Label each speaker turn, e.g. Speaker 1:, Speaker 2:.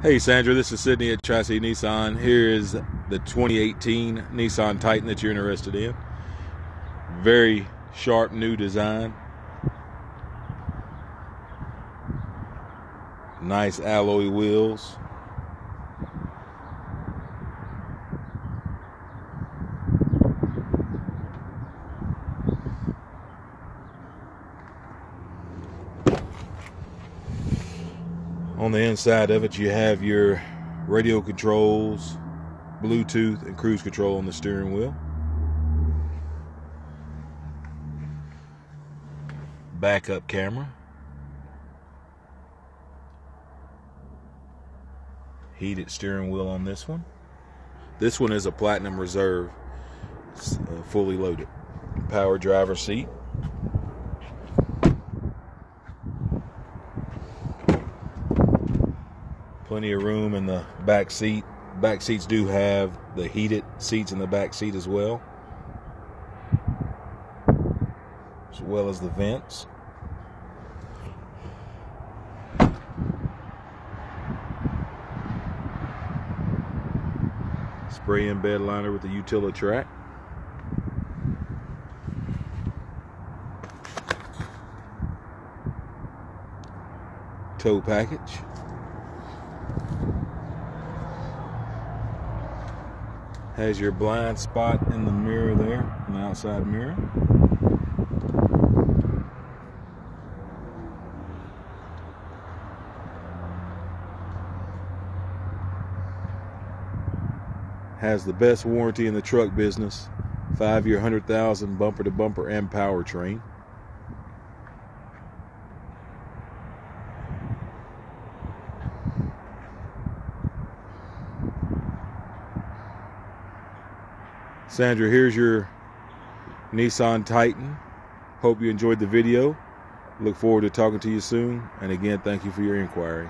Speaker 1: Hey Sandra, this is Sydney at Tri-C Nissan. Here is the 2018 Nissan Titan that you're interested in. Very sharp new design. Nice alloy wheels. On the inside of it, you have your radio controls, Bluetooth, and cruise control on the steering wheel. Backup camera. Heated steering wheel on this one. This one is a Platinum Reserve, uh, fully loaded. Power driver seat. Plenty of room in the back seat. Back seats do have the heated seats in the back seat as well, as well as the vents. Spray in bed liner with the Utili-Track. Tow package. Has your blind spot in the mirror there, an the outside mirror. Has the best warranty in the truck business. Five year, 100,000 bumper to bumper and powertrain. Sandra, here's your Nissan Titan. Hope you enjoyed the video. Look forward to talking to you soon. And again, thank you for your inquiry.